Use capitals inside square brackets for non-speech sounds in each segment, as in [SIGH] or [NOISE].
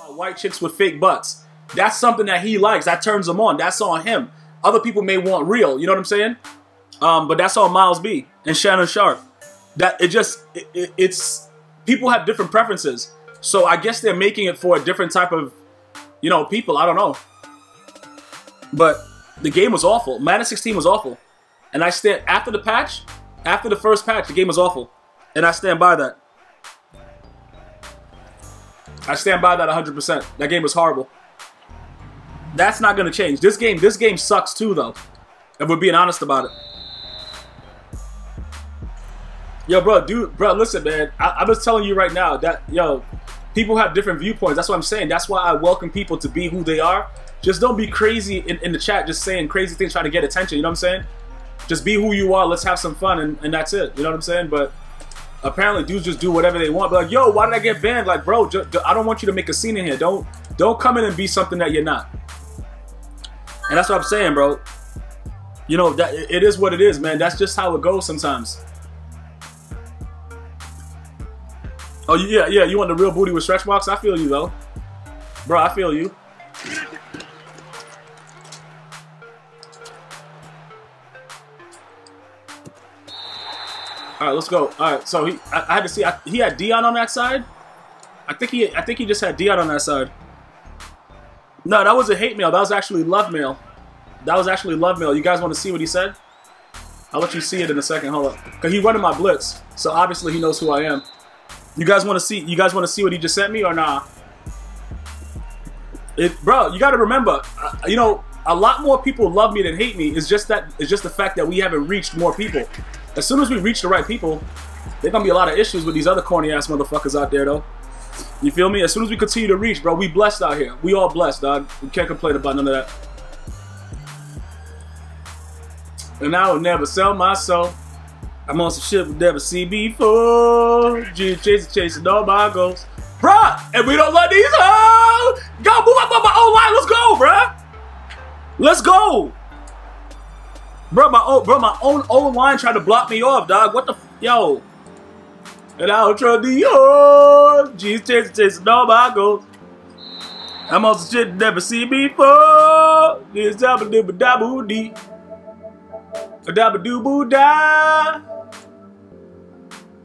uh, white chicks with fake butts. That's something that he likes. That turns him on. That's on him. Other people may want real. You know what I'm saying? Um, but that's on Miles B and Shannon Sharpe. That it just it, it, it's people have different preferences. So I guess they're making it for a different type of you know people. I don't know. But the game was awful. Madden 16 was awful. And I stand after the patch, after the first patch, the game was awful. And I stand by that. I stand by that 100%. That game was horrible. That's not going to change. This game, this game sucks too, though. If we're being honest about it. Yo, bro, dude, bro, listen, man. I, I'm just telling you right now that, yo, people have different viewpoints. That's what I'm saying. That's why I welcome people to be who they are. Just don't be crazy in, in the chat, just saying crazy things, trying to get attention. You know what I'm saying? Just be who you are. Let's have some fun, and, and that's it. You know what I'm saying? But apparently, dudes just do whatever they want. But like, yo, why did I get banned? Like, bro, just, I don't want you to make a scene in here. Don't don't come in and be something that you're not. And that's what I'm saying, bro. You know that it is what it is, man. That's just how it goes sometimes. Oh yeah, yeah. You want the real booty with stretch marks? I feel you though, bro. I feel you. All right, let's go. All right, so he, I, I had to see. I, he had Dion on that side. I think he, I think he just had Dion on that side. No, that was a hate mail. That was actually love mail. That was actually love mail. You guys want to see what he said? I'll let you see it in a second. Hold up, cause he running my blitz, so obviously he knows who I am. You guys want to see? You guys want to see what he just sent me or nah? It, bro, you got to remember, uh, you know, a lot more people love me than hate me. It's just that it's just the fact that we haven't reached more people. As soon as we reach the right people, there's gonna be a lot of issues with these other corny ass motherfuckers out there, though. You feel me? As soon as we continue to reach, bro, we blessed out here. We all blessed, dog. We can't complain about none of that. And I will never sell my soul. I'm on some shit we never see before. G chasing, chasing all my goals. Bruh, and we don't let these hoes go move up on my own line. Let's go, bruh. Let's go. Bro, my own, bro, my own old line tried to block me off, dog. What the, yo? And I'll try the chasing, chasing all my goals. I'm on some shit never see before. This dibba dabba dee. A dabba doo boo da.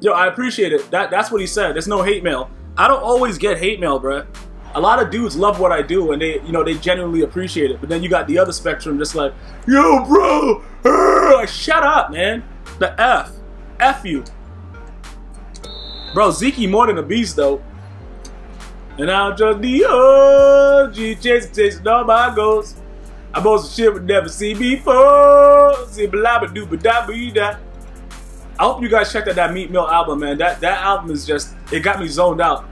Yo, I appreciate it. That that's what he said. There's no hate mail. I don't always get hate mail, bruh. A lot of dudes love what I do and they, you know, they genuinely appreciate it. But then you got the other spectrum just like, yo, bro, shut up, man. The F. F you. Bro, Zeke more than a beast, though. And I'm just the OG chasing, chasing all my goals. I'm on some shit we never seen before. See, blah. I hope you guys checked out that Meek Mill album, man. That that album is just, it got me zoned out.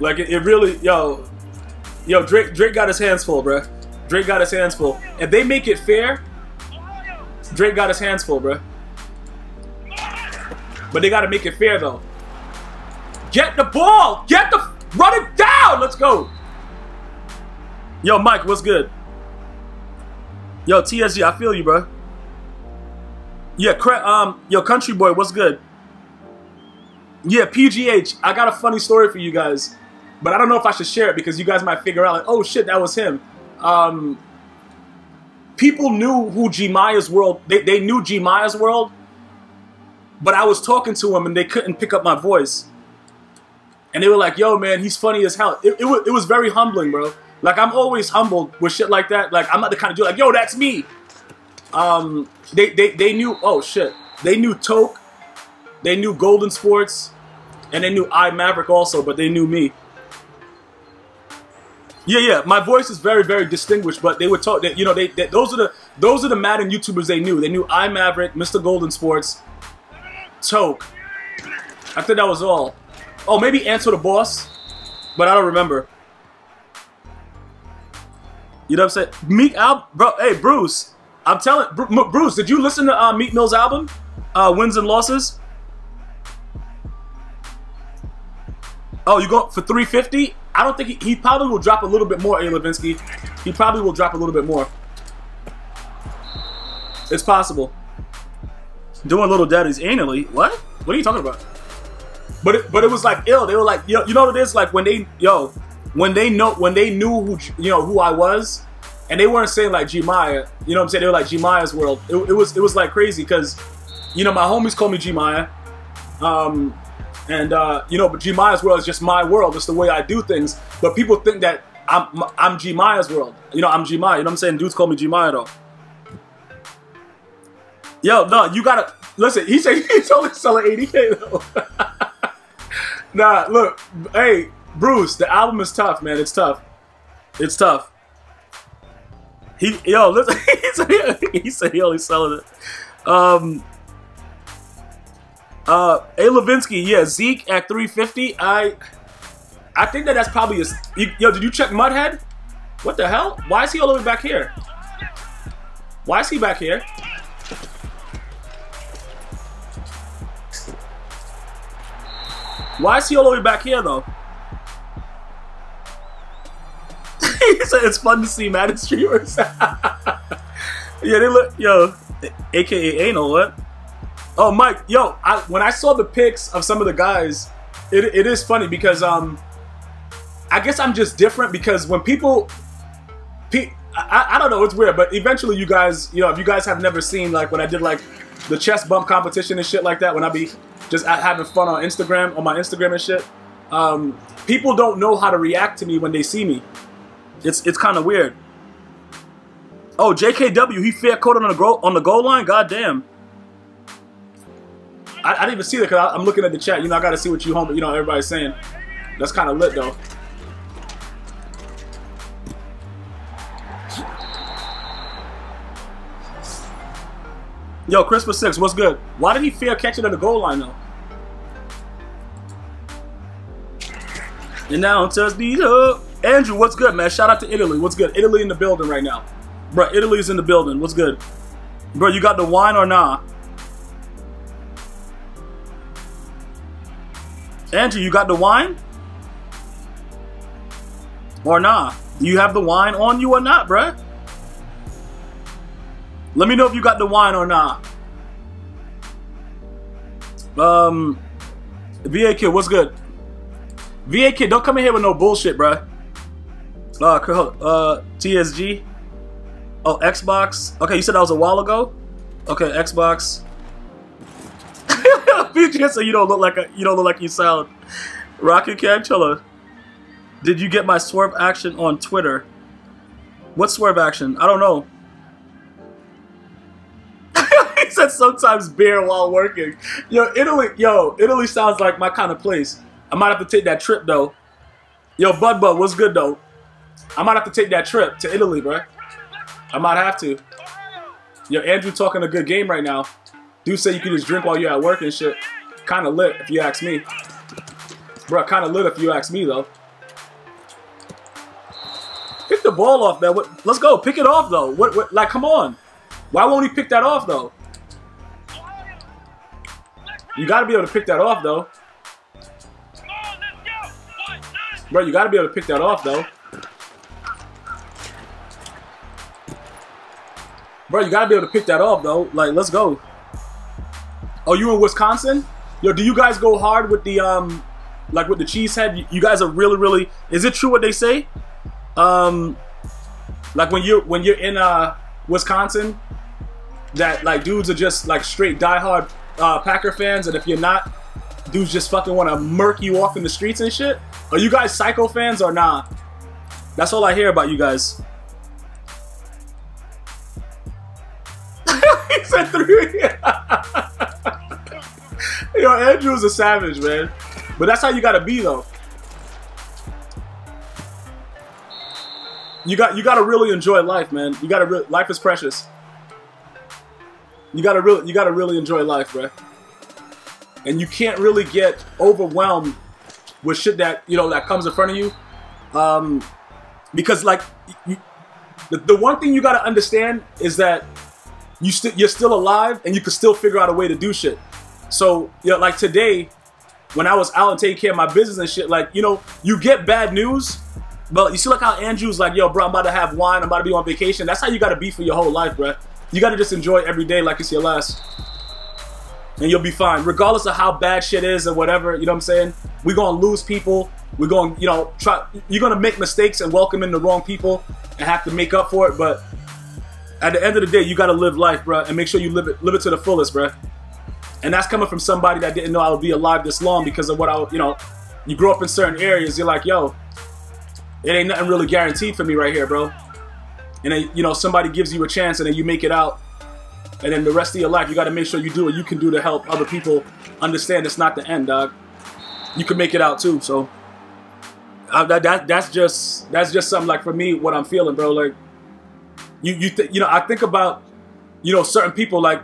Like, it, it really, yo, yo, Drake Drake got his hands full, bruh. Drake got his hands full. If they make it fair, Drake got his hands full, bruh. But they gotta make it fair, though. Get the ball! Get the... Run it down! Let's go! Yo, Mike, what's good? Yo, TSG, I feel you, bro. Yeah, um, yo, Country Boy, what's good? Yeah, PGH, I got a funny story for you guys. But I don't know if I should share it because you guys might figure out, like, oh shit, that was him. Um, people knew who Gmia's world, they, they knew Gmia's world, but I was talking to him and they couldn't pick up my voice. And they were like, yo, man, he's funny as hell. It, it, was, it was very humbling, bro. Like, I'm always humbled with shit like that. Like, I'm not the kind of dude like, yo, that's me. Um, they, they, they knew, oh, shit. They knew Toke. They knew Golden Sports. And they knew I Maverick also, but they knew me. Yeah, yeah. My voice is very, very distinguished, but they were taught that you know they, they those are the those are the Madden YouTubers they knew. They knew I Maverick, Mr. Golden Sports, Toke. I think that was all. Oh, maybe Answer the Boss, but I don't remember. You know what I'm saying? Meek Al, bro. Hey, Bruce. I'm telling Bruce. Did you listen to uh, Meek Mill's album, uh, Wins and Losses? Oh, you go for 350? I don't think he, he probably will drop a little bit more, A. Levinsky. He probably will drop a little bit more. It's possible. Doing little daddies anally? What? What are you talking about? But it, but it was like ill. They were like, yo, you know what it is? Like when they yo, when they know when they knew who you know who I was, and they weren't saying like Gmia. You know what I'm saying? They were like Gmia's world. It, it was it was like crazy because, you know, my homies call me Gmia, um, and uh, you know, but Gmia's world is just my world. It's the way I do things. But people think that I'm I'm Gmia's world. You know, I'm Gmia. You know what I'm saying? Dudes call me Gmia though. Yo, no, you gotta listen. He said he's only selling 80k though. [LAUGHS] nah, look, hey, Bruce, the album is tough, man. It's tough. It's tough. He yo, listen, [LAUGHS] he, said, he only selling it. Um, uh, A. Levinsky, yeah, Zeke at 350. I, I think that that's probably a. Yo, did you check Mudhead? What the hell? Why is he all the way back here? Why is he back here? Why is he all the way back here though? [LAUGHS] he said it's fun to see Madden streamers. [LAUGHS] yeah, they look yo, aka anal what? Oh, Mike, yo, I, when I saw the pics of some of the guys, it, it is funny because um, I guess I'm just different because when people, pe I, I don't know, it's weird, but eventually you guys, you know, if you guys have never seen like when I did like the chest bump competition and shit like that, when I be just having fun on Instagram, on my Instagram and shit, um, people don't know how to react to me when they see me. It's it's kind of weird. Oh, JKW, he fair coded on the goal on the goal line. God damn. I, I didn't even see that because I'm looking at the chat. You know, I got to see what you home. You know, everybody's saying. That's kind of lit though. Yo, Christmas Six, what's good? Why did he fear catching at the goal line though? And now touch these up. Andrew, what's good, man? Shout out to Italy. What's good? Italy in the building right now. Bro, Italy's in the building. What's good? Bro, you got the wine or nah? Andrew, you got the wine? Or nah? You have the wine on you or not, bruh? Let me know if you got the wine or not. Um, VA kid, what's good? VA kid, don't come in here with no bullshit, bruh. Uh, uh, TSG. Oh, Xbox. Okay, you said that was a while ago. Okay, Xbox. [LAUGHS] Future, so you don't look like a, you don't look like you sound. Rocket Cantilla. Did you get my swerve action on Twitter? What swerve action? I don't know. [LAUGHS] he said sometimes beer while working. Yo, Italy, yo, Italy sounds like my kind of place. I might have to take that trip though. Yo, Bud Bud, what's good though? I might have to take that trip to Italy, bro. I might have to. Yo, Andrew talking a good game right now. Dude say you can just drink while you're at work and shit. Kind of lit, if you ask me. Bro, kind of lit if you ask me, though. Pick the ball off, man. What, let's go. Pick it off, though. What, what? Like, come on. Why won't he pick that off, though? You got to be able to pick that off, though. Bro, you got to be able to pick that off, though. Bro, you gotta be able to pick that off though. Like, let's go. Oh, you in Wisconsin? Yo, do you guys go hard with the um, like with the cheesehead? You guys are really, really. Is it true what they say? Um, like when you when you're in uh Wisconsin, that like dudes are just like straight diehard uh, Packer fans, and if you're not, dudes just fucking want to murk you off in the streets and shit. Are you guys psycho fans or not? Nah? That's all I hear about you guys. He said three. [LAUGHS] Yo, Andrew's a savage, man. But that's how you gotta be, though. You got you gotta really enjoy life, man. You gotta life is precious. You gotta really you gotta really enjoy life, bro. And you can't really get overwhelmed with shit that you know that comes in front of you, um, because like you, the the one thing you gotta understand is that you still you're still alive and you can still figure out a way to do shit. So, you know, like today, when I was out and taking care of my business and shit, like, you know, you get bad news, but you see like how Andrew's like, yo, bro, I'm about to have wine, I'm about to be on vacation. That's how you gotta be for your whole life, bro. You gotta just enjoy every day like it's your last. and you'll be fine, regardless of how bad shit is or whatever. You know what I'm saying? We're gonna lose people. We're to, you know, try. You're gonna make mistakes and welcome in the wrong people and have to make up for it. But at the end of the day, you gotta live life, bro, and make sure you live it, live it to the fullest, bro. And that's coming from somebody that didn't know I would be alive this long because of what I, you know, you grow up in certain areas. You're like, yo, it ain't nothing really guaranteed for me right here, bro. And then, you know, somebody gives you a chance and then you make it out. And then the rest of your life, you got to make sure you do what you can do to help other people understand it's not the end, dog. You can make it out too. So uh, that, that that's just that's just something like for me what I'm feeling, bro. Like you you you know I think about you know certain people like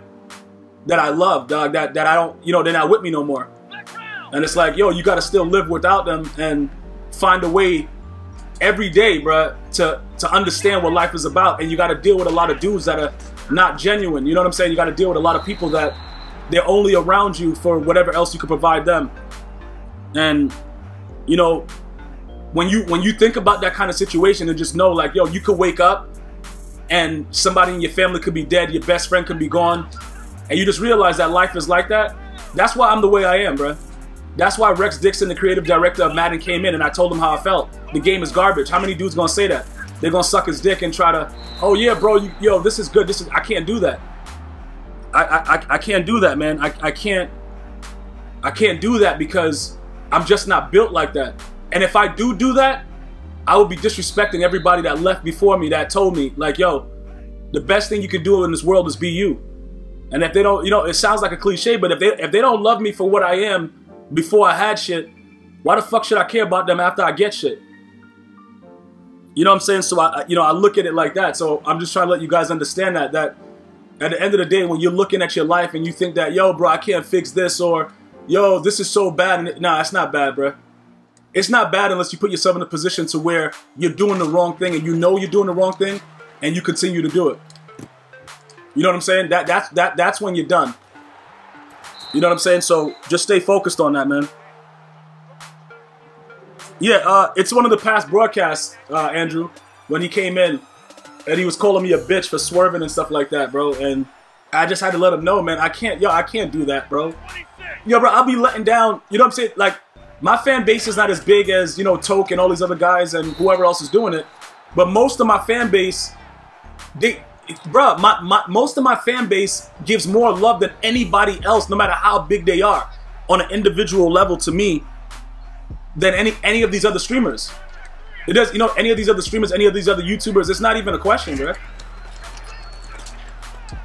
that I love, dog. That that I don't you know they're not with me no more. And it's like yo, you got to still live without them and find a way every day, bro, to to understand what life is about. And you got to deal with a lot of dudes that are not genuine. You know what I'm saying? You got to deal with a lot of people that they're only around you for whatever else you could provide them. And you know, when you when you think about that kind of situation and just know like, yo, you could wake up and somebody in your family could be dead, your best friend could be gone, and you just realize that life is like that. That's why I'm the way I am, bro. That's why Rex Dickson, the creative director of Madden, came in and I told him how I felt. The game is garbage. How many dudes gonna say that? They're gonna suck his dick and try to, oh yeah, bro, you, yo, this is good. This is I can't do that. I I, I can't do that, man. I, I can't I can't do that because I'm just not built like that. And if I do do that, I would be disrespecting everybody that left before me that told me, like, yo, the best thing you can do in this world is be you. And if they don't, you know, it sounds like a cliche, but if they if they don't love me for what I am before I had shit, why the fuck should I care about them after I get shit? You know what I'm saying? So I, you know, I look at it like that. So I'm just trying to let you guys understand that that at the end of the day, when you're looking at your life and you think that, yo, bro, I can't fix this, or yo, this is so bad. Nah, it's not bad, bro. It's not bad unless you put yourself in a position to where you're doing the wrong thing and you know you're doing the wrong thing and you continue to do it. You know what I'm saying? That that's that that's when you're done. You know what I'm saying? So just stay focused on that, man. Yeah, uh, it's one of the past broadcasts, uh, Andrew, when he came in and he was calling me a bitch for swerving and stuff like that, bro. And I just had to let him know, man, I can't, yo, I can't do that, bro. Yo, bro, I'll be letting down, you know what I'm saying? Like, my fan base is not as big as, you know, Toke and all these other guys and whoever else is doing it. But most of my fan base, they, bro, my, my, most of my fan base gives more love than anybody else, no matter how big they are, on an individual level to me, than any any of these other streamers. It does, you know, any of these other streamers, any of these other YouTubers. It's not even a question, bro.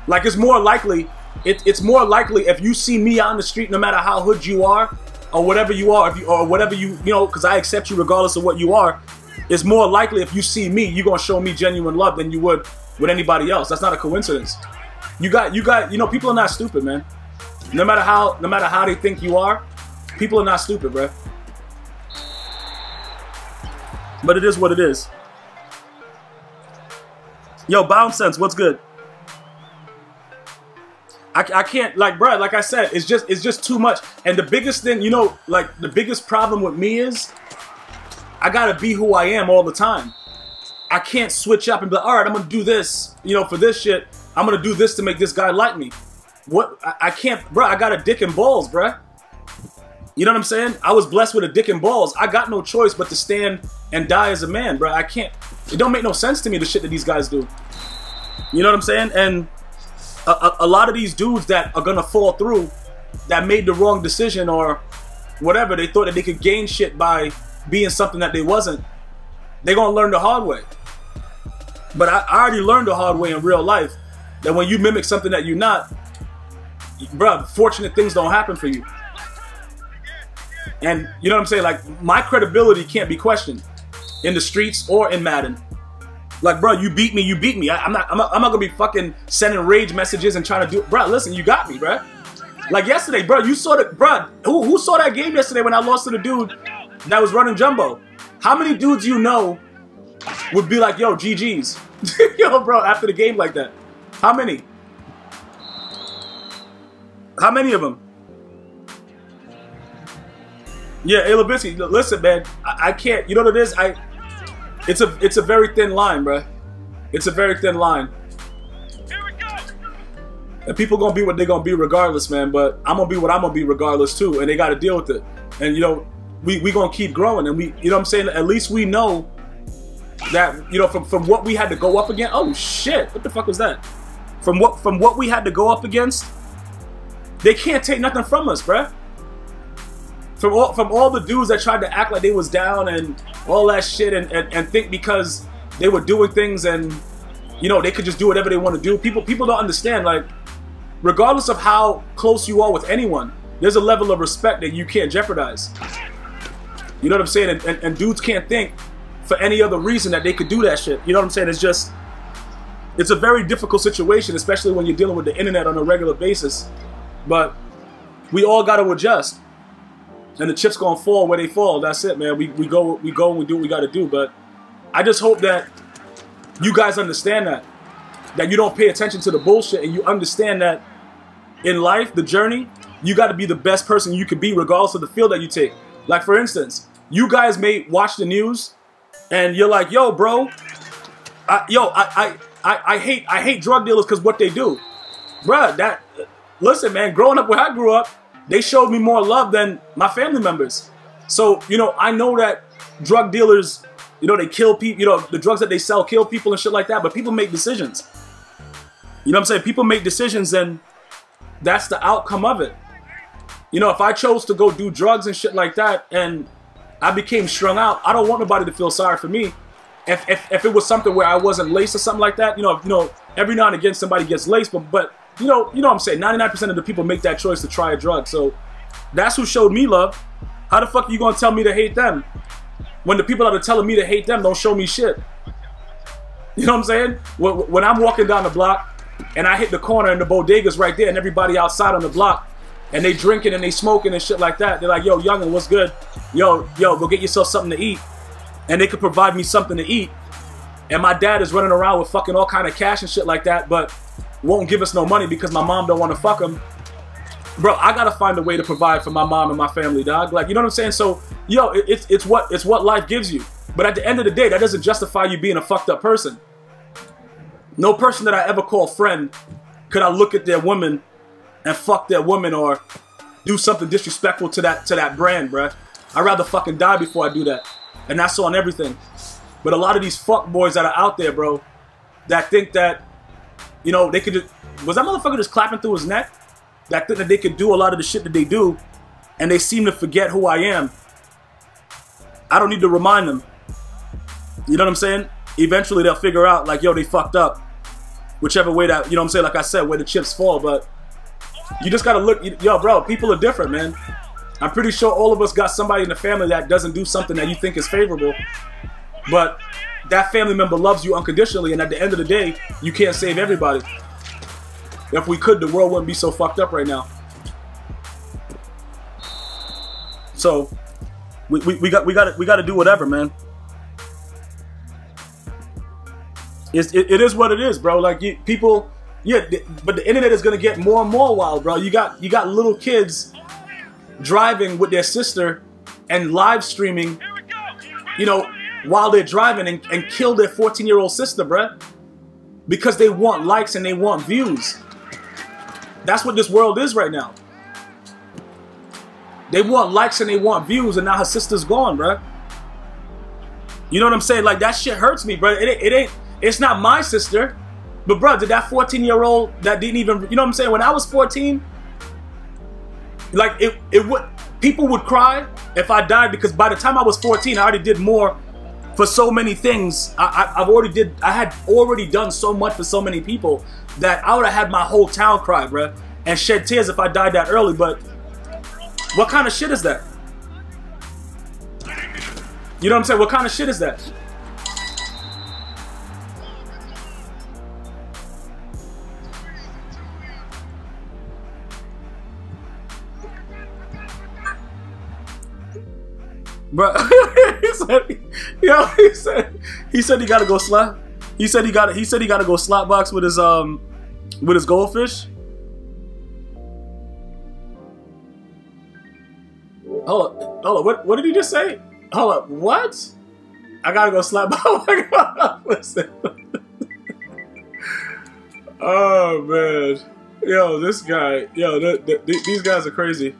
Like it's more likely, it, it's more likely if you see me on the street, no matter how hood you are, or whatever you are, if you or whatever you you know, because I accept you regardless of what you are. It's more likely if you see me, you're gonna show me genuine love than you would with anybody else. That's not a coincidence. You got you got you know people are not stupid, man. No matter how no matter how they think you are, people are not stupid, bro. But it is what it is. Yo, Bound Sense, what's good? I, I can't like bro like I said it's just it's just too much and the biggest thing you know like the biggest problem with me is I gotta be who I am all the time I can't switch up and be like, all right, I'm gonna do this, you know, for this shit. I'm gonna do this to make this guy like me. What? I, I can't, bro. I got a dick and balls, bro. You know what I'm saying? I was blessed with a dick and balls. I got no choice but to stand and die as a man, bro. I can't. It don't make no sense to me the shit that these guys do. You know what I'm saying? And a, a, a lot of these dudes that are gonna fall through, that made the wrong decision or whatever, they thought that they could gain shit by being something that they wasn't. They're gonna learn the hard way. But I, I already learned the hard way in real life that when you mimic something that you're not, bro, fortunate things don't happen for you. And you know what I'm saying? Like my credibility can't be questioned in the streets or in Madden. Like, bro, you beat me, you beat me. I, am not, I'm not, I'm not gonna be fucking sending rage messages and trying to do, bro. Listen, you got me, bro. Like yesterday, bro, you saw the, bro. Who, who saw that game yesterday when I lost to the dude that was running jumbo? How many dudes you know would be like, yo, GG's. [LAUGHS] yo, bro, after the game like that. How many? How many of them? Yeah, hey, Labisky, listen, man, I, I, can't, you know what it is? I, it's a, it's a very thin line, bro. It's a very thin line. And people gonna be what they gonna be regardless, man. But I'm gonna be what I'm gonna be regardless too, and they got to deal with it. And you know, we we gonna keep growing, and we, you know, I'm saying. At least we know that you know from from what we had to go up against. Oh shit! What the fuck was that? From what from what we had to go up against, they can't take nothing from us, bruh. From all from all the dudes that tried to act like they was down and all that shit, and and, and think because they were doing things and you know they could just do whatever they want to do. People people don't understand like regardless of how close you are with anyone, there's a level of respect that you can't jeopardize. You know what I'm saying? And, and, and, dudes can't think for any other reason that they could do that shit. You know what I'm saying? It's just, it's a very difficult situation, especially when you're dealing with the internet on a regular basis. But we all got to adjust. And the chips gonna fall where they fall. That's it, man. We, we go we go and we do what we got to do. But I just hope that you guys understand that that you don't pay attention to the bullshit and you understand that in life, the journey, you got to be the best person you can be regardless of the field that you take. Like for instance, you guys may watch the news and you're like, "Yo, bro, I, yo, I, I, I, I hate, I hate drug dealers because what they do, bruh. That, listen, man. Growing up where I grew up, they showed me more love than my family members. So you know, I know that drug dealers, you know, they kill people. You know, the drugs that they sell kill people and shit like that. But people make decisions. You know what I'm saying? People make decisions and that's the outcome of it. You know, if I chose to go do drugs and shit like that and I became strung out, I don't want nobody to feel sorry for me. If, if, if it was something where I wasn't laced or something like that, you know, you know, every now and again somebody gets laced, but but you know, you know what I'm saying, 99% of the people make that choice to try a drug. So that's who showed me love. How the fuck are you gonna tell me to hate them? When the people that are telling me to hate them don't show me shit. You know what I'm saying? When, I'm walking down the block and I hit the corner and the bodega's right there and everybody outside on the block and they drinking and they smoking and shit like that. They're like, yo, youngin, what's good? Yo, yo, go get yourself something to eat. And they could provide me something to eat. And my dad is running around with fucking all kind of cash and shit like that, but won't give us no money because my mom don't want to fuck him. Bro, I gotta find a way to provide for my mom and my family, dog. Like, you know what I'm saying? So, yo, it's it's what it's what life gives you. But at the end of the day, that doesn't justify you being a fucked up person. No person that I ever call friend could I look at their woman and fuck their woman or do something disrespectful to that to that brand, bruh. I'd rather fucking die before I do that. And that's on everything. But a lot of these fuck boys that are out there, bro, that think that, you know, they could just, was that motherfucker just clapping through his neck? That that they could do a lot of the shit that they do, and they seem to forget who I am. I don't need to remind them. You know what I'm saying? Eventually they'll figure out, like, yo, they fucked up whichever way that, you know what I'm saying, like I said, where the chips fall. But you just got to look, yo, bro, people are different, man. I'm pretty sure all of us got somebody in the family that doesn't do something that you think is favorable. But that family member loves you unconditionally, and at the end of the day, you can't save everybody. If we could, the world wouldn't be so fucked up right now. So, we, we, we got we got we got to do whatever, man. It's, it, it is what it is, bro. Like you, people, yeah, but the internet is gonna get more and more wild, bro. You got you got little kids driving with their sister and live streaming, you know, while they're driving and, and kill their 14 year old sister, bro, because they want likes and they want views. That's what this world is right now. They want likes and they want views, and now her sister's gone, bro. You know what I'm saying? Like that shit hurts me, bro. It, it ain't it's not my sister. But bro, did that 14 year old that didn't even, you know what I'm saying? When I was 14, like it, it would, people would cry if I died because by the time I was 14, I already did more for so many things. I, have already did, I had already done so much for so many people that I would have had my whole town cry, bro, and shed tears if I died that early. But what kind of shit is that? You know what I'm saying? What kind of shit is that? Bro, [LAUGHS] he said, yo, he said, he said he gotta go slap. He said he got, he said he gotta go slap box with his um, with his goldfish. Hold up, hold up. What, what did he just say? Hold up, what? I gotta go slap [LAUGHS] box. Listen. oh man. Yo, this guy. Yo, th th these guys are crazy.